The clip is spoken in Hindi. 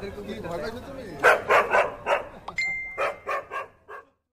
তাদেরকে ভয় পাইছো তুমি